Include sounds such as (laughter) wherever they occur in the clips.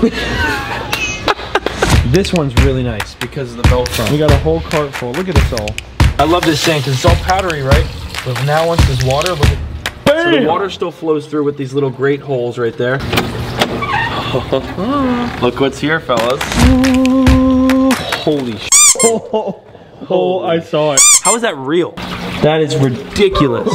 (laughs) this one's really nice because of the bow front. We got a whole cart full. Look at this all. I love this sand because it's all powdery, right? But now once there's water, look at so the water still flows through with these little grate holes right there. (laughs) Look what's here, fellas. Holy sh Oh, (laughs) oh, I saw it. How is that real? That is ridiculous.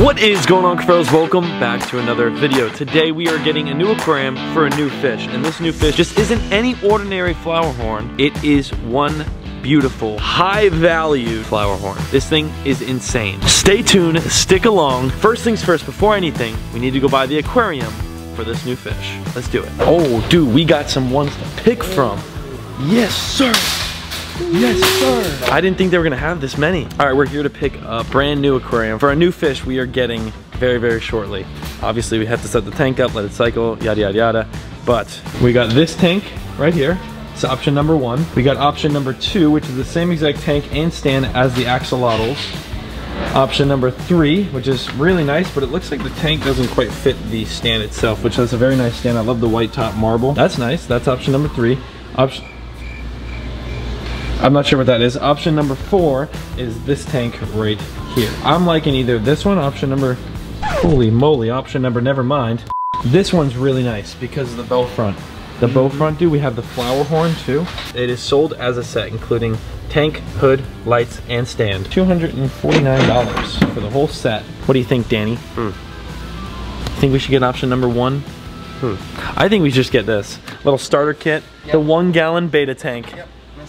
What is going on, Cafellas? Welcome back to another video. Today we are getting a new aquarium for a new fish. And this new fish just isn't any ordinary flower horn. It is one beautiful, high value flower horn. This thing is insane. Stay tuned, stick along. First things first, before anything, we need to go buy the aquarium for this new fish. Let's do it. Oh, dude, we got some ones to pick from. Yes, sir. Yes, sir. I didn't think they were gonna have this many. All right, we're here to pick a brand new aquarium for a new fish we are getting very, very shortly. Obviously, we have to set the tank up, let it cycle, yada, yada, yada. But we got this tank right here. It's option number one. We got option number two, which is the same exact tank and stand as the axolotls. Option number three, which is really nice, but it looks like the tank doesn't quite fit the stand itself, which is a very nice stand. I love the white top marble. That's nice. That's option number three. Option I'm not sure what that is. Option number four is this tank right here. I'm liking either this one, option number, holy moly, option number, never mind. This one's really nice because of the bow front. The bow front, dude, we have the flower horn too. It is sold as a set, including tank, hood, lights, and stand. $249 for the whole set. What do you think, Danny? Hmm. Think we should get option number one? Hmm. I think we should just get this. Little starter kit, the one gallon betta tank.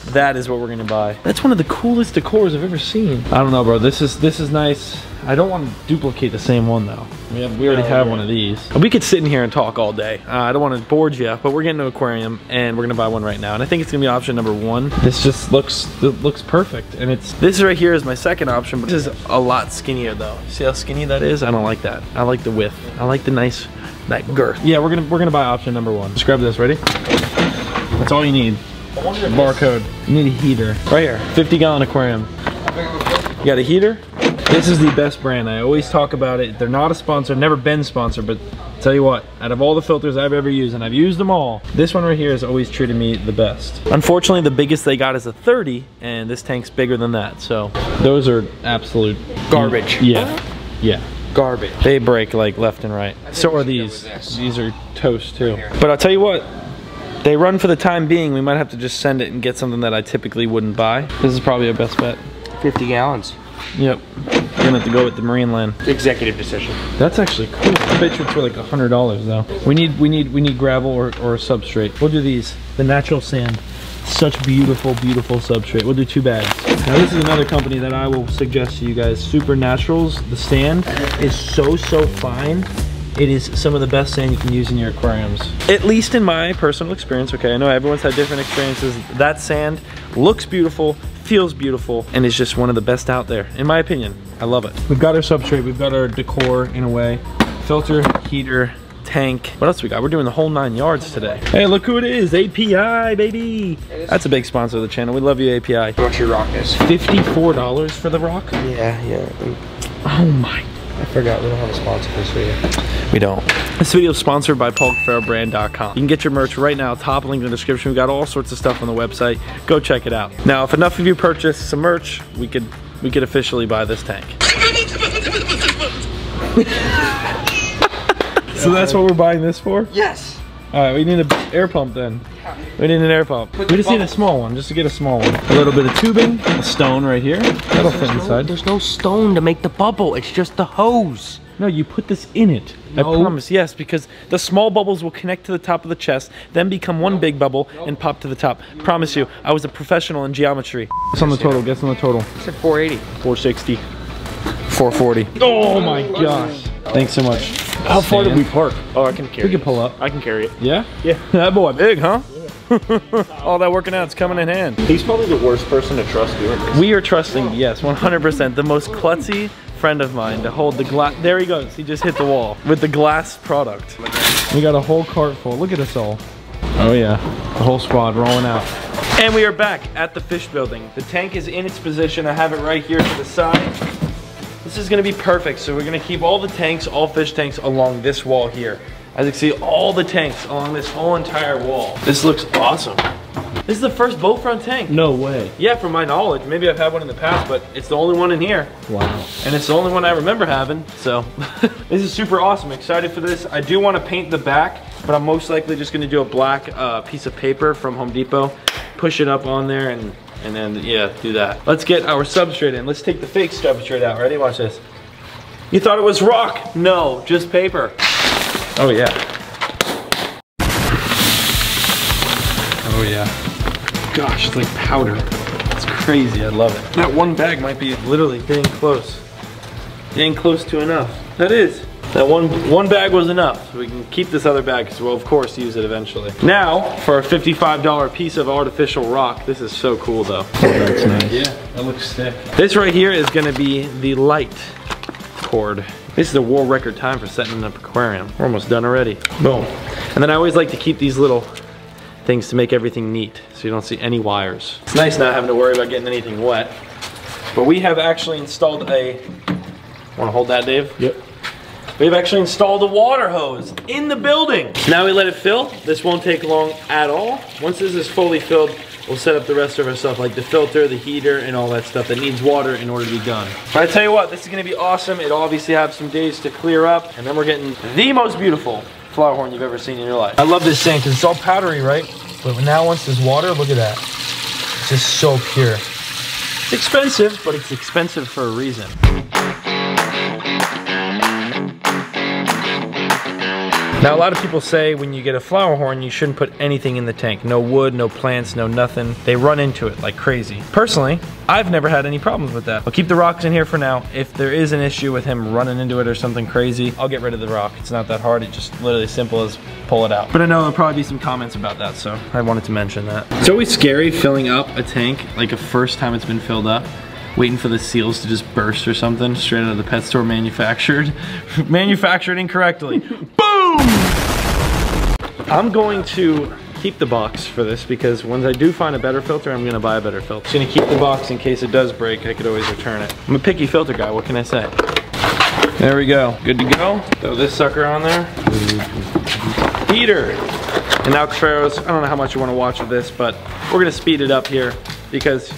That is what we're gonna buy. That's one of the coolest decors I've ever seen. I don't know, bro. This is this is nice. I don't want to duplicate the same one though. We have we already have one of these. We could sit in here and talk all day. Uh, I don't want to board you, but we're getting an aquarium and we're gonna buy one right now. And I think it's gonna be option number one. This just looks it looks perfect, and it's this right here is my second option, but this is a lot skinnier though. See how skinny that is? I don't like that. I like the width. I like the nice that girth. Yeah, we're gonna we're gonna buy option number one. Just grab this. Ready? That's all you need. Barcode. You need a heater. Right here. 50 gallon aquarium. You got a heater? This is the best brand. I always talk about it. They're not a sponsor, never been sponsored, but tell you what, out of all the filters I've ever used, and I've used them all, this one right here has always treated me the best. Unfortunately, the biggest they got is a 30, and this tank's bigger than that, so those are absolute Garbage. Yeah, yeah. Garbage. They break like left and right. So are these. These are toast too. But I'll tell you what, they run for the time being. We might have to just send it and get something that I typically wouldn't buy. This is probably a best bet. 50 gallons. Yep. You're gonna have to go with the Marineland. Executive decision. That's actually cool. I bet you it's for like a hundred dollars though. We need we need we need gravel or, or a substrate. We'll do these. The natural sand. Such beautiful, beautiful substrate. We'll do two bags. Now this is another company that I will suggest to you guys. Supernaturals. The sand is so so fine. It is some of the best sand you can use in your aquariums. At least in my personal experience, okay? I know everyone's had different experiences. That sand looks beautiful, feels beautiful, and is just one of the best out there, in my opinion. I love it. We've got our substrate, we've got our decor in a way. Filter, heater, tank. What else we got? We're doing the whole nine yards today. Hey, look who it is, API, baby. That's a big sponsor of the channel. We love you, API. How much your rock is? $54 for the rock? Yeah, yeah. Oh my I forgot we don't have a sponsor for this video. We don't. This video is sponsored by PaulCuffaroBrand.com. You can get your merch right now, top link in the description. We've got all sorts of stuff on the website. Go check it out. Now, if enough of you purchase some merch, we could we could officially buy this tank. (laughs) so that's what we're buying this for? Yes. All right, we need an air pump then. We need an air pump. We just need a small one, just to get a small one. A little bit of tubing, a stone right here. That'll fit inside. There's no stone to make the bubble. It's just the hose. No, you put this in it. No. I promise, yes, because the small bubbles will connect to the top of the chest, then become one big bubble and pop to the top. Promise you, I was a professional in geometry. Guess on the total, guess on the total. I said 480. 460. 440. Oh my gosh. Thanks so much. How far did we park? Oh, I can carry We can it. pull up. I can carry it. Yeah? Yeah. (laughs) that boy big, huh? (laughs) All that working out's coming in hand. He's probably the worst person to trust doing this. We are trusting, yes, 100%, the most klutzy friend of mine to hold the glass. There he goes. He just hit the wall with the glass product. We got a whole cart full. Look at us all. Oh yeah, the whole squad rolling out. And we are back at the fish building. The tank is in its position. I have it right here to the side. This is gonna be perfect. So we're gonna keep all the tanks, all fish tanks along this wall here. As you can see, all the tanks along this whole entire wall. This looks awesome. This is the first bow front tank. No way. Yeah, from my knowledge. Maybe I've had one in the past, but it's the only one in here. Wow. And it's the only one I remember having, so. (laughs) this is super awesome, excited for this. I do wanna paint the back, but I'm most likely just gonna do a black uh, piece of paper from Home Depot, push it up on there and, and then, yeah, do that. Let's get our substrate in. Let's take the fake substrate out. Ready, watch this. You thought it was rock? No, just paper. Oh yeah. Oh yeah. Gosh, it's like powder. It's crazy, I love it. That one bag might be literally getting close. Getting close to enough. That is. That one one bag was enough. So we can keep this other bag because we'll of course use it eventually. Now, for a $55 piece of artificial rock, this is so cool though. That's nice. Yeah, that looks sick. This right here is gonna be the light cord. This is a world record time for setting up an aquarium. We're almost done already. Boom. And then I always like to keep these little things to make everything neat so you don't see any wires. It's nice not having to worry about getting anything wet. But we have actually installed a, wanna hold that Dave? Yep. We've actually installed a water hose in the building. Now we let it fill. This won't take long at all. Once this is fully filled, we'll set up the rest of our stuff like the filter, the heater, and all that stuff that needs water in order to be done. But I tell you what, this is gonna be awesome. It'll obviously have some days to clear up, and then we're getting the most beautiful flower horn you've ever seen in your life. I love this sand because it's all powdery, right? But now once there's water, look at that. It's just so pure. It's expensive, but it's expensive for a reason. Now, a lot of people say when you get a flower horn, you shouldn't put anything in the tank. No wood, no plants, no nothing. They run into it like crazy. Personally, I've never had any problems with that. I'll keep the rocks in here for now. If there is an issue with him running into it or something crazy, I'll get rid of the rock. It's not that hard. It's just literally simple as pull it out. But I know there'll probably be some comments about that, so I wanted to mention that. It's always scary filling up a tank, like a first time it's been filled up waiting for the seals to just burst or something straight out of the pet store manufactured (laughs) manufactured incorrectly (laughs) i'm going to keep the box for this because once i do find a better filter i'm going to buy a better filter. Going to keep the box in case it does break. I could always return it. I'm a picky filter guy. What can i say? There we go. Good to go. Throw this sucker on there. Heater. And now Cuffaros, I don't know how much you want to watch of this, but we're gonna speed it up here because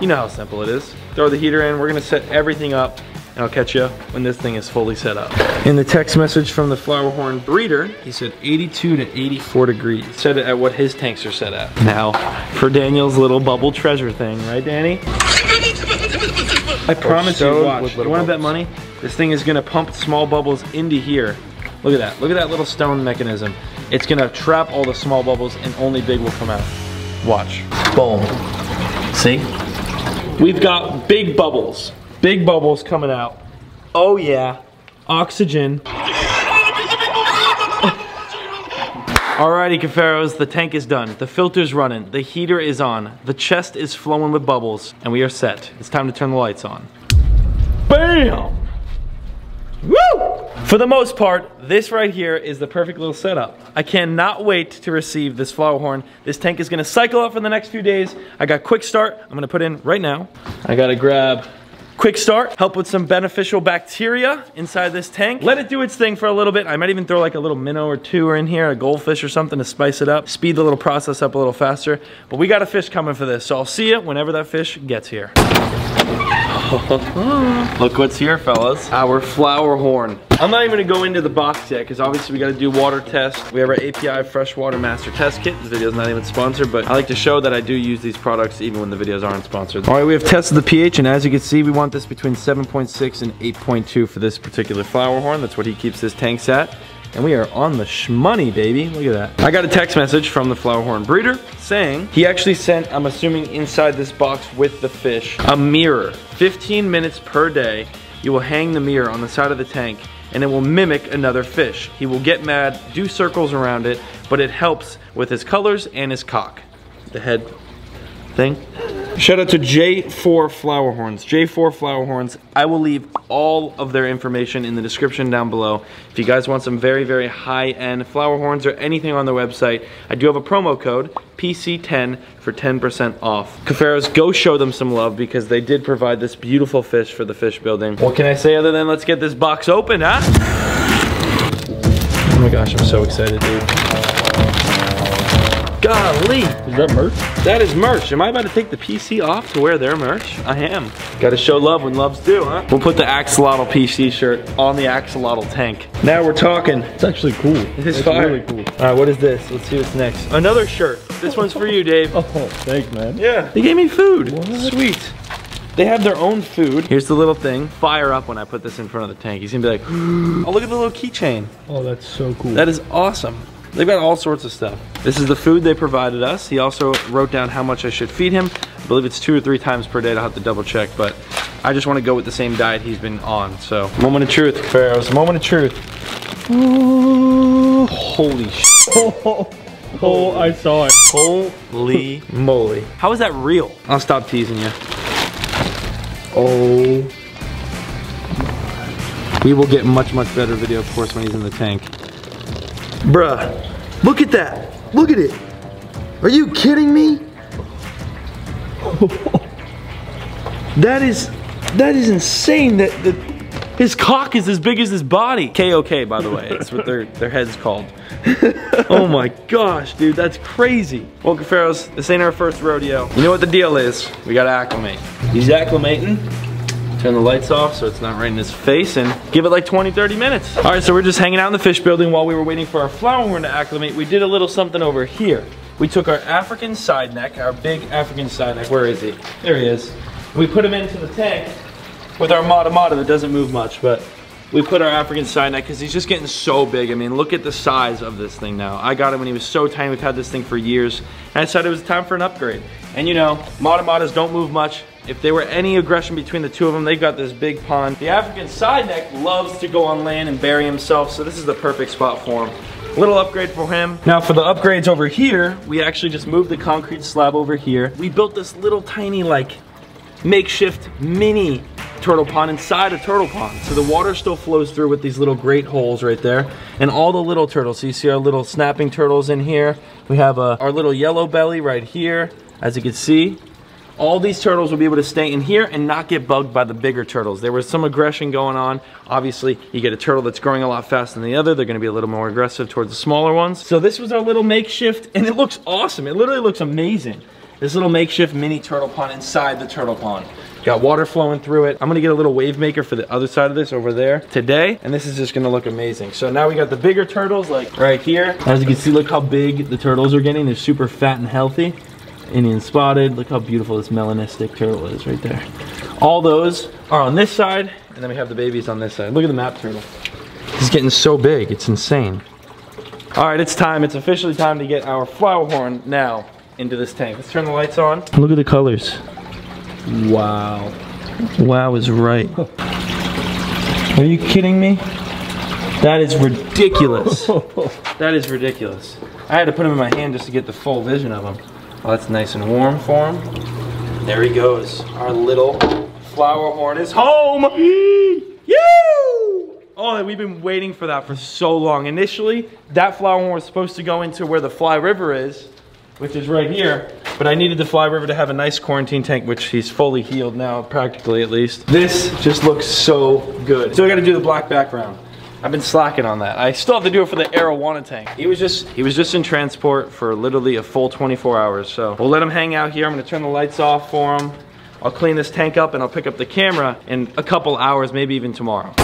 you know how simple it is. Throw the heater in, we're gonna set everything up, and I'll catch you when this thing is fully set up. In the text message from the flower horn breeder, he said 82 to 84 degrees. Set it at what his tanks are set at. Now, for Daniel's little bubble treasure thing, right Danny? I promise you, watch. You wanna bet money? This thing is gonna pump small bubbles into here. Look at that, look at that little stone mechanism. It's gonna trap all the small bubbles and only big will come out. Watch. Boom. See? We've got big bubbles. Big bubbles coming out. Oh yeah. Oxygen. (laughs) Alrighty, Cuffaros, the tank is done. The filter's running. The heater is on. The chest is flowing with bubbles. And we are set. It's time to turn the lights on. Bam! Woo! For the most part, this right here is the perfect little setup. I cannot wait to receive this flower horn. This tank is gonna cycle up for the next few days. I got quick start, I'm gonna put in right now. I gotta grab quick start, help with some beneficial bacteria inside this tank. Let it do its thing for a little bit. I might even throw like a little minnow or two in here, a goldfish or something to spice it up, speed the little process up a little faster. But we got a fish coming for this, so I'll see you whenever that fish gets here. (laughs) Look what's here, fellas. Our flower horn. I'm not even gonna go into the box yet, because obviously we gotta do water test. We have our API Freshwater Master Test Kit. This video's not even sponsored, but I like to show that I do use these products even when the videos aren't sponsored. All right, we have tested the pH, and as you can see, we want this between 7.6 and 8.2 for this particular flower horn. That's what he keeps his tanks at. And we are on the shmoney, baby. Look at that. I got a text message from the flower horn breeder saying he actually sent, I'm assuming inside this box with the fish, a mirror. 15 minutes per day, you will hang the mirror on the side of the tank and it will mimic another fish. He will get mad, do circles around it, but it helps with his colors and his kok. The head thing. Shout out to J4 Flower Horns. J4 Flower Horns. I will leave all of their information in the description down below. If you guys want some very, very high-end flower horns or anything on their website, I do have a promo code, PC10, for 10% off. Cuffaros, go show them some love because they did provide this beautiful fish for the fish building. What can I say other than let's get this box open, huh? Oh my gosh, I'm so excited, dude. Golly! Is that merch? That is merch. Am I about to take the PC off to wear their merch? I am. Gotta show love when love's due, huh? We'll put the Axolotl PC shirt on the Axolotl tank. Now we're talking. It's actually cool. It is it's fire. really cool. All right, what is this? Let's see what's next. Another shirt. This one's for you, Dave. (laughs) Oh, thanks, man. Yeah. They gave me food. Sweet. They have their own food. Here's the little thing. Fire up when I put this in front of the tank. He's gonna be like, (gasps) oh, look at the little keychain. Oh, that's so cool. That is awesome. They've got all sorts of stuff. This is the food they provided us. He also wrote down how much I should feed him. I believe it's two or three times per day. I'll have to double check, but I just want to go with the same diet he's been on. So, moment of truth, Pharaohs. Moment of truth. Ooh, holy oh, (laughs) oh, I saw it. Holy moly. How is that real? I'll stop teasing you. Oh. We will get much, much better video, of course, when he's in the tank. Bruh, look at that. Look at it. Are you kidding me? (laughs) that is, that is insane. That, that his kok is as big as his body. KOK, by the way. That's what their, their head's called. (laughs) oh my gosh, dude, that's crazy. Well, Pharaohs, this ain't our first rodeo. You know what the deal is? We gotta acclimate. He's acclimating. Turn the lights off so it's not right in his face and give it like 20, 30 minutes. All right, so we're just hanging out in the fish building while we were waiting for our flower horn to acclimate. We did a little something over here. We took our African side neck, our big African side neck. Where is he? There he is. We put him into the tank with our Mata Mata that doesn't move much, but we put our African side neck because he's just getting so big. I mean, look at the size of this thing now. I got him when he was so tiny. We've had this thing for years. And I decided it was time for an upgrade. And you know, Mata Matas don't move much. If there were any aggression between the two of them, they've got this big pond. The African side neck loves to go on land and bury himself, so this is the perfect spot for him. Little upgrade for him. Now for the upgrades over here, we actually just moved the concrete slab over here. We built this little tiny like makeshift mini turtle pond inside a turtle pond. So the water still flows through with these little grate holes right there. And all the little turtles, so you see our little snapping turtles in here. We have uh, our little yellow belly right here, as you can see. All these turtles will be able to stay in here and not get bugged by the bigger turtles. There was some aggression going on. Obviously, you get a turtle that's growing a lot faster than the other. They're gonna be a little more aggressive towards the smaller ones. So this was our little makeshift, and it looks awesome. It literally looks amazing. This little makeshift mini turtle pond inside the turtle pond. Got water flowing through it. I'm gonna get a little wave maker for the other side of this over there today, and this is just gonna look amazing. So now we got the bigger turtles like right here. As you can see, look how big the turtles are getting. They're super fat and healthy. Indian spotted. Look how beautiful this melanistic turtle is right there. All those are on this side, and then we have the babies on this side. Look at the map turtle. He's getting so big, it's insane. All right, it's time. It's officially time to get our flower horn now into this tank. Let's turn the lights on. Look at the colors. Wow. Wow is right. (laughs) Are you kidding me? That is ridiculous. (laughs) that is ridiculous. I had to put them in my hand just to get the full vision of him. Oh, that's nice and warm for him. There he goes. Our little flower horn is home. Oh, we've been waiting for that for so long. Initially, that flower horn was supposed to go into where the Fly River is, which is right here. But I needed the Fly River to have a nice quarantine tank, which he's fully healed now, practically at least. This just looks so good. So I gotta do the black background. I've been slacking on that. I still have to do it for the Arowana tank. He was just he was just in transport for literally a full 24 hours. So we'll let him hang out here. I'm gonna turn the lights off for him. I'll clean this tank up and I'll pick up the camera in a couple hours, maybe even tomorrow.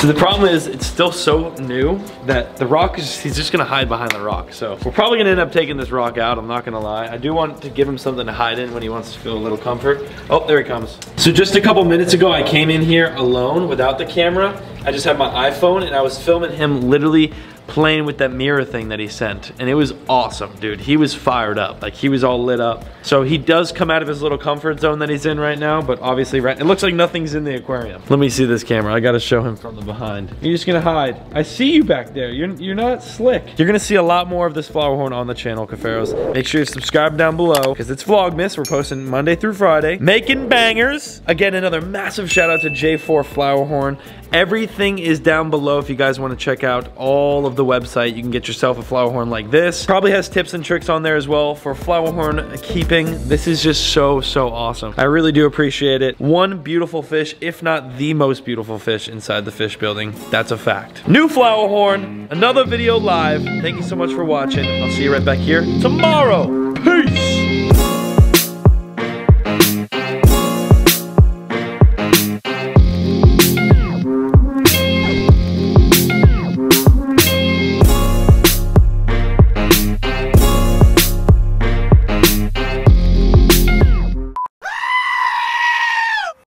So the problem is it's still so new that the rock is, he's just gonna hide behind the rock. So we're probably gonna end up taking this rock out, I'm not gonna lie. I do want to give him something to hide in when he wants to feel a little comfort. Oh, there he comes. So just a couple minutes ago, I came in here alone without the camera. I just had my iPhone and I was filming him literally playing with that mirror thing that he sent. And it was awesome, dude. He was fired up. Like he was all lit up. So he does come out of his little comfort zone that he's in right now, but obviously right, it looks like nothing's in the aquarium. Let me see this camera. I gotta show him from the behind. You're just gonna hide. I see you back there. You're, you're not slick. You're gonna see a lot more of this flower horn on the channel, Cuffaros. Make sure you subscribe down below because it's Vlogmas. We're posting Monday through Friday. Making bangers. Again, another massive shout out to J4 Flower Horn. Everything is down below if you guys want to check out all of the website. You can get yourself a flower horn like this. Probably has tips and tricks on there as well for flower horn keeping. This is just so, so awesome. I really do appreciate it. One beautiful fish, if not the most beautiful fish inside the fish building. That's a fact. New flower horn, another video live. Thank you so much for watching. I'll see you right back here tomorrow. Peace.